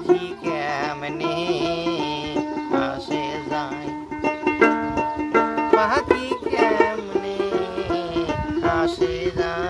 পাখি কেমনে? আসে যায় পাখি কেমনে? আসে যায়